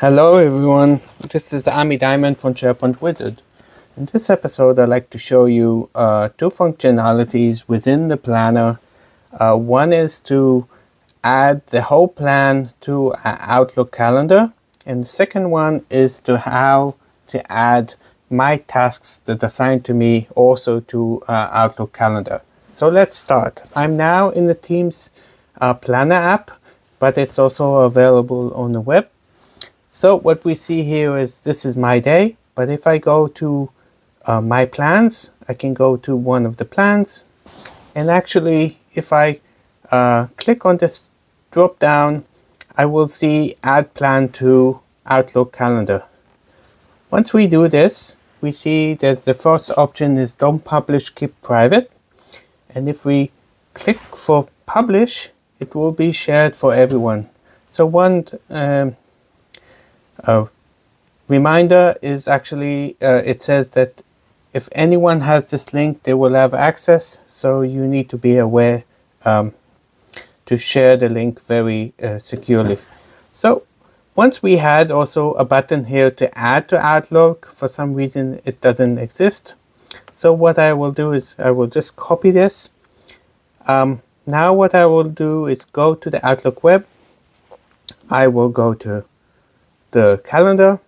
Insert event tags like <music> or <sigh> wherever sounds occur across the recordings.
Hello everyone, this is Ami Diamond from SharePoint Wizard. In this episode I'd like to show you uh, two functionalities within the planner. Uh, one is to add the whole plan to Outlook calendar and the second one is to how to add my tasks that are assigned to me also to uh, Outlook calendar. So let's start. I'm now in the Teams uh, planner app but it's also available on the web so what we see here is this is my day, but if I go to uh, my plans, I can go to one of the plans. And actually, if I uh, click on this drop down, I will see add plan to Outlook calendar. Once we do this, we see that the first option is don't publish, keep private. And if we click for publish, it will be shared for everyone. So one um, a reminder is actually, uh, it says that if anyone has this link, they will have access. So you need to be aware um, to share the link very uh, securely. So once we had also a button here to add to Outlook, for some reason it doesn't exist. So what I will do is I will just copy this. Um, now what I will do is go to the Outlook web. I will go to the calendar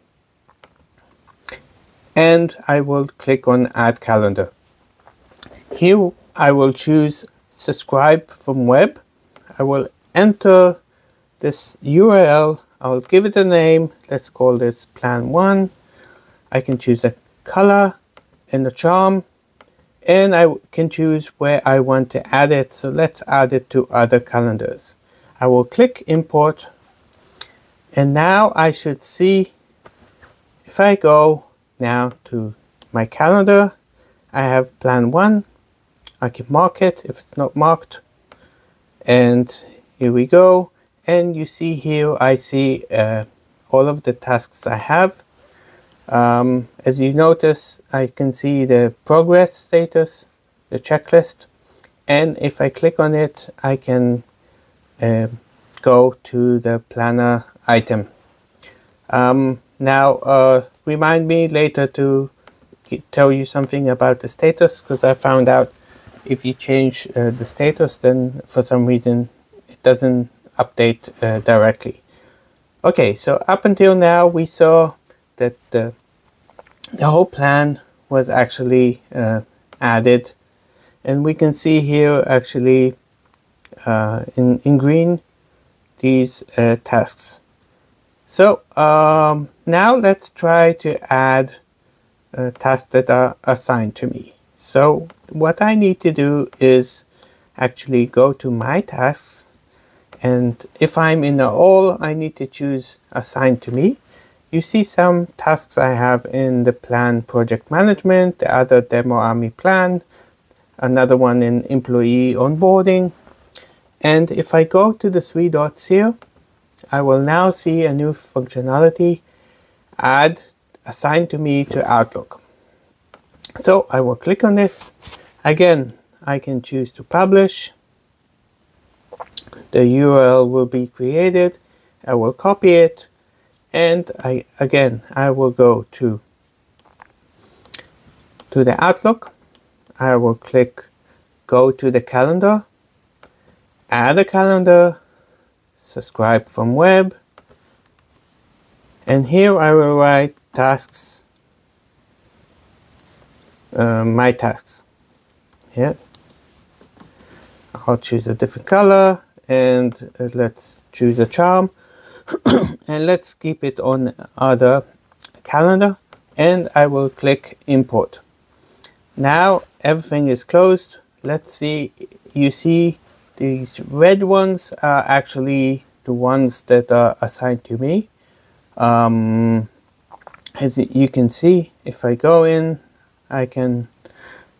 and I will click on add calendar. Here I will choose subscribe from web. I will enter this URL. I'll give it a name. Let's call this plan one. I can choose a color and a charm and I can choose where I want to add it. So let's add it to other calendars. I will click import and now I should see if I go now to my calendar, I have plan one. I can mark it if it's not marked. And here we go. And you see here, I see uh, all of the tasks I have. Um, as you notice, I can see the progress status, the checklist. And if I click on it, I can uh, go to the planner item. Um, now, uh, remind me later to tell you something about the status because I found out if you change uh, the status, then for some reason it doesn't update uh, directly. Okay, so up until now we saw that the, the whole plan was actually uh, added and we can see here actually uh, in, in green these uh, tasks. So um, now let's try to add uh, tasks that are assigned to me. So what I need to do is actually go to my tasks and if I'm in all I need to choose assigned to me. You see some tasks I have in the plan project management, the other demo army plan, another one in employee onboarding. And if I go to the three dots here, I will now see a new functionality add assigned to me to Outlook. So I will click on this. Again, I can choose to publish. The URL will be created. I will copy it. And I again, I will go to, to the Outlook. I will click go to the calendar, add a calendar, subscribe from web. And here I will write tasks uh, my tasks. Here I'll choose a different color and uh, let's choose a charm. <coughs> And let's keep it on other calendar. And I will click import. Now everything is closed. Let's see you see these red ones are actually the ones that are assigned to me. Um, as you can see, if I go in, I can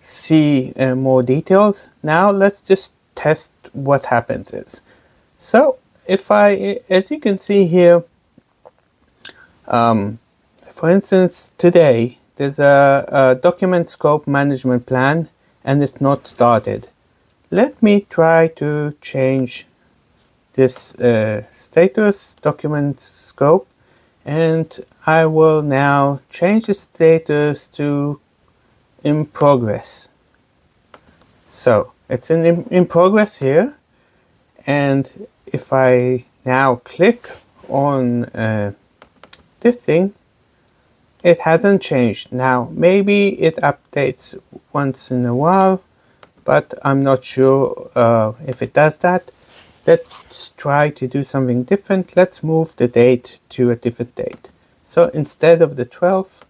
see uh, more details. Now let's just test what happens is. So if I, as you can see here, um, for instance, today there's a, a document scope management plan and it's not started. Let me try to change this uh, status document scope and I will now change the status to in progress. So it's in, in, in progress here and if I now click on uh, this thing it hasn't changed now maybe it updates once in a while but I'm not sure uh, if it does that let's try to do something different. Let's move the date to a different date. So instead of the 12th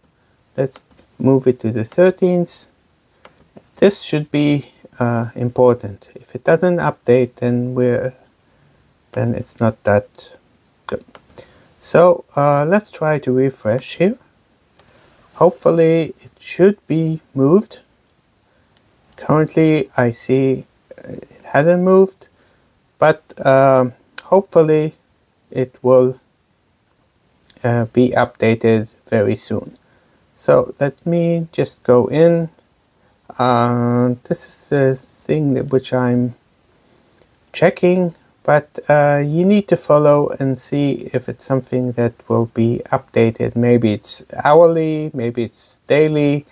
let's move it to the 13th this should be uh, important. If it doesn't update then we're then it's not that good. So uh, let's try to refresh here. Hopefully it should be moved. Currently I see it hasn't moved but um, hopefully it will uh, be updated very soon so let me just go in uh, this is the thing that which I'm checking but uh, you need to follow and see if it's something that will be updated. Maybe it's hourly, maybe it's daily,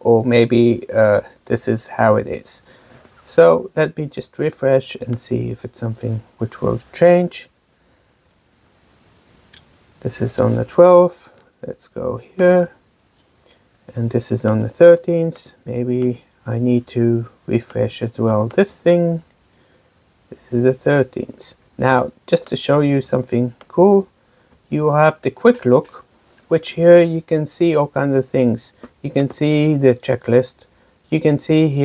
or maybe uh, this is how it is. So let me just refresh and see if it's something which will change. This is on the 12th. Let's go here. And this is on the 13th. Maybe I need to refresh as well this thing. This is the 13th. Now, just to show you something cool, you have the quick look, which here you can see all kinds of things. You can see the checklist. You can see here